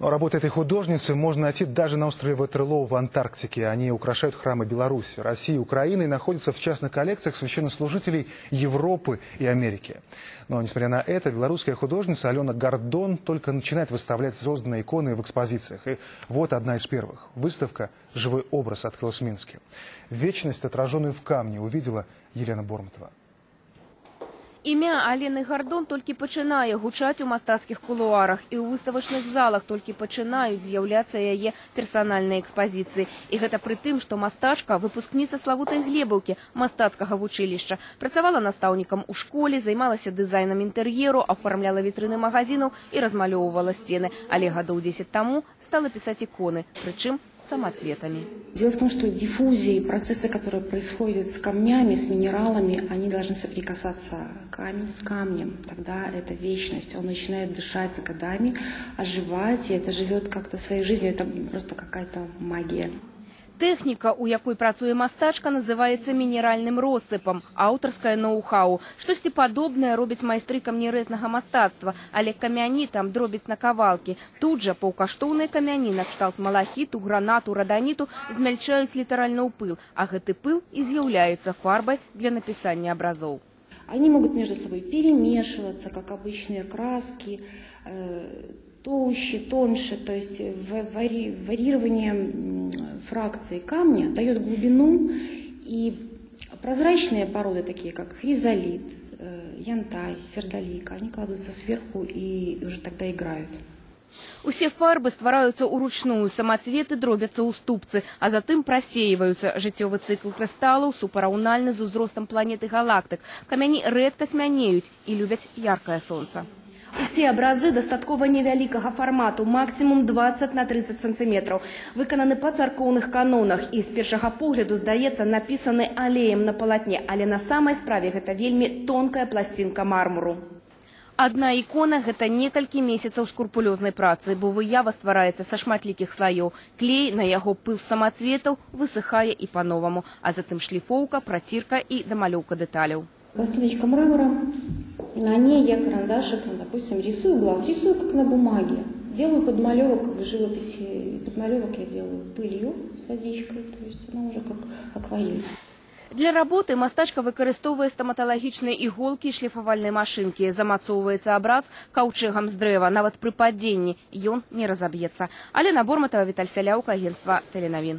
Работы этой художницы можно найти даже на острове Ватерлоу в Антарктике. Они украшают храмы Беларуси, России Украины и находятся в частных коллекциях священнослужителей Европы и Америки. Но, несмотря на это, белорусская художница Алена Гордон только начинает выставлять созданные иконы в экспозициях. И вот одна из первых. Выставка «Живой образ» открылась в Минске. Вечность, отраженную в камне, увидела Елена Бормотова. Імя Алены Гардон толькі пачынае гучаць у мастацкіх кулуарах і ў выставачных залах толькі пачынаюць з'яўляцца яе персанальныя экспазіцыі. І гэта пры тым, што мастачка выпускніца славутай глебаўкі мастацкага вучылішча. Працавала настаўнікам у школе, займалася дызайнам інтэр'еру, аформляла вітрыны магазінаў і размалёўвала сцены. Але гадоў 10 таму стала пісаць іконы, прычым самоцветами. Дело в том, что диффузии, процессы, которые происходят с камнями, с минералами, они должны соприкасаться камень с камнем. Тогда это вечность. Он начинает дышать за годами, оживать, и это живет как-то своей жизнью. Это просто какая-то магия. Тэхніка, у якой працуе мастачка, называецца мінеральным россыпам, аўтарскае ноу-хау. Штосьці падобнае робяць майстры камнерэзнага мастацтва, але камяні там дробяць на кавалкі. Тут жа паўкаштоўныя камяні на кшталт малахіту, гранату, раданіту змяльчаюць літаральна ў пыл, а гэты пыл і з'яўляецца фарбай для напісання абразоў. Они могут между собой перемешиваться, как обычные краски, э, толще, тоньше, то есть вари, варьирование фракции камня дает глубину, и прозрачные породы, такие как хризолит, э, янтарь, сердолик, они кладутся сверху и уже тогда играют. Усе фарбы ствараюцца ўручную, самацветы дробяцца ў ступцы, а затым прасеиваюцца. Жыццёвы цыкл крысталаў супараўнальны з узростам планеты галактык. Камяні рэдка цьмянеюць і любяць яркае сонца. Усе абразы дастаткова невялікага фармату, максімум 20 на 30 сантиметраў. Выкананы па царкоўных канонах і з першага погляду здаецца напісаны алеем на палатне, але на самай справе гэта вельмі тонкая пласцінка мармуру. Адна ікона гэта некалькі месяцаў скрупулёзнай працы, бо выява ствараецца са шматлікіх слаёў. Клей на яго пыл самацветаў высыхае і па-новаму, а затым шліфоўка, працірка і дамалёўка дэталяў. Пластиночка мрамора на ней я карандашиком, допустим, рисую глаз, рисую как на бумаге. Делаю подмалевок, как в живописи. Подмалевок я делаю пылью с водичкой, то есть она уже как акварель. Для работы мастачка выкарыстоўвае стаматалагічныя іголкі і шліфавальнай машынкі. Замацоўваецца абраз каўчэгам з дрэва. Нават пры падзенні ён не разаб'ецца. Але набор матава Віталь Сяляўка, агентства Теленавін.